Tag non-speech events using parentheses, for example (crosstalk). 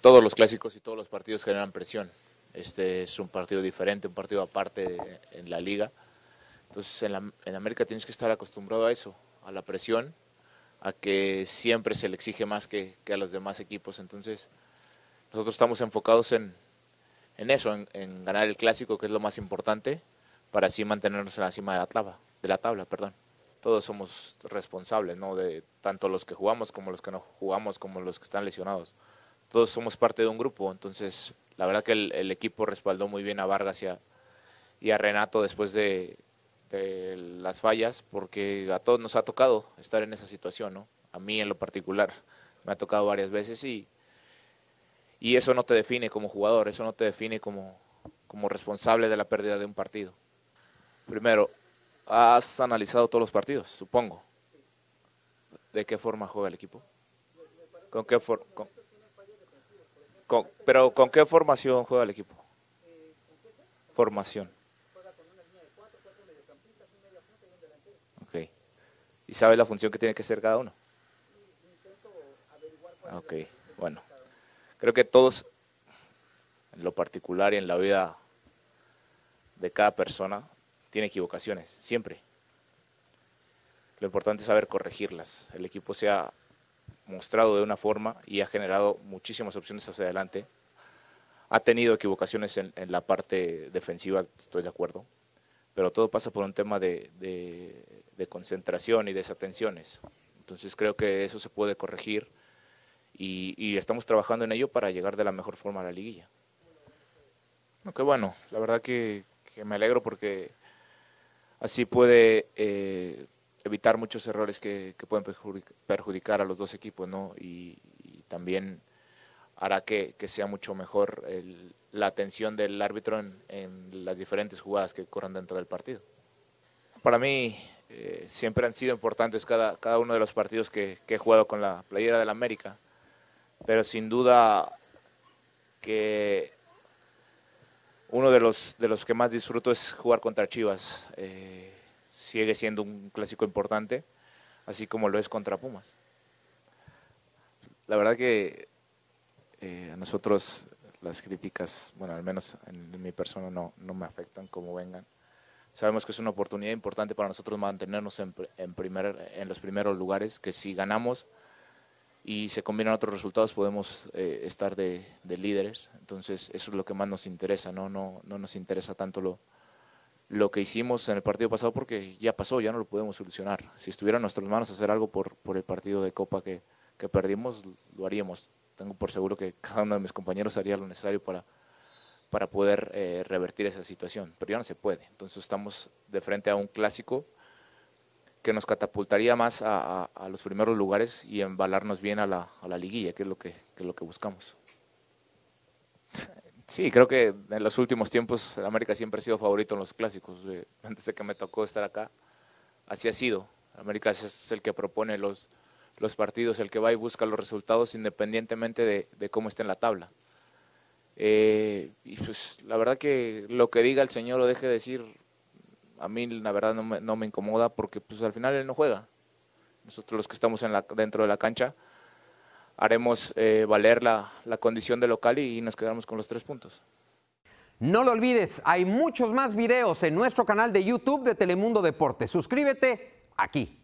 todos los clásicos y todos los partidos generan presión. Este es un partido diferente, un partido aparte en la liga. Entonces en, en América tienes que estar acostumbrado a eso, a la presión, a que siempre se le exige más que, a los demás equipos. Entonces nosotros estamos enfocados en, en eso, en, ganar el clásico, que es lo más importante, para así mantenernos en la cima de la tabla, de la tabla, perdón. Todos somos responsables, ¿no? De tanto los que jugamos como los que no jugamos, como los que están lesionados. Todos somos parte de un grupo, entonces la verdad que el, equipo respaldó muy bien a Vargas y a, y a Renato después de, las fallas, porque a todos nos ha tocado estar en esa situación, ¿no? A mí en lo particular me ha tocado varias veces y, y eso no te define como jugador, eso no te define como, como responsable de la pérdida de un partido. Primero, has analizado todos los partidos, supongo. ¿De qué forma juega el equipo? ¿Con qué pero ¿con qué formación juega el equipo? Formación. Ok. ¿Y sabes la función que tiene que hacer cada uno? Ok, bueno. Creo que todos, en lo particular y en la vida de cada persona, tiene equivocaciones, siempre. Lo importante es saber corregirlas. El equipo se mostrado de una forma y ha generado muchísimas opciones hacia adelante. Ha tenido equivocaciones en, la parte defensiva, estoy de acuerdo, pero todo pasa por un tema de, de concentración y desatenciones. Entonces creo que eso se puede corregir y, estamos trabajando en ello para llegar de la mejor forma a la liguilla. Qué bueno, la verdad que, me alegro porque así puede eh, evitar muchos errores que, pueden perjudicar a los dos equipos, ¿no? Y, también hará que, sea mucho mejor la atención del árbitro en, las diferentes jugadas que corran dentro del partido. Para mí eh, siempre han sido importantes cada, cada uno de los partidos que, que he jugado con la playera del América pero sin duda que uno de los, de los que más disfruto es jugar contra Chivas. Eh, sigue siendo un clásico importante, así como lo es contra Pumas. La verdad que eh, a nosotros las críticas, bueno, al menos en, mi persona no, no, me afectan como vengan. Sabemos que es una oportunidad importante para nosotros mantenernos en, en, primer, en los primeros lugares, que si ganamos y se combinan otros resultados, podemos eh, estar de, líderes. Entonces, eso es lo que más nos interesa, ¿no? No, no nos interesa tanto lo, lo que hicimos en el partido pasado porque ya pasó, ya no lo podemos solucionar. Si estuviera en nuestras manos hacer algo por, por el partido de Copa que, que perdimos, lo haríamos. Tengo por seguro que (laughs) cada uno de mis compañeros haría lo necesario para, para poder eh, revertir esa situación, pero ya no se puede. Entonces estamos de frente a un clásico que nos catapultaría más a, los primeros lugares y embalarnos bien a la, a la liguilla, que es lo que, que, es lo que buscamos. Sí, creo que en los últimos tiempos América siempre ha sido favorito en los clásicos. (laughs) Antes de que me tocó estar acá, así ha sido. América es el que propone los, los partidos, el que va y busca los resultados independientemente de, de cómo esté en la tabla. Eh, y pues la verdad que lo que diga el señor o deje de decir, a mí la verdad no me, no me incomoda porque pues al final él no juega. Nosotros los que estamos en la, dentro de la cancha haremos eh, valer la, la, condición de local y, y nos quedamos con los tres puntos. No lo olvides, hay muchos más videos en nuestro canal de YouTube de Telemundo Deportes. Suscríbete aquí.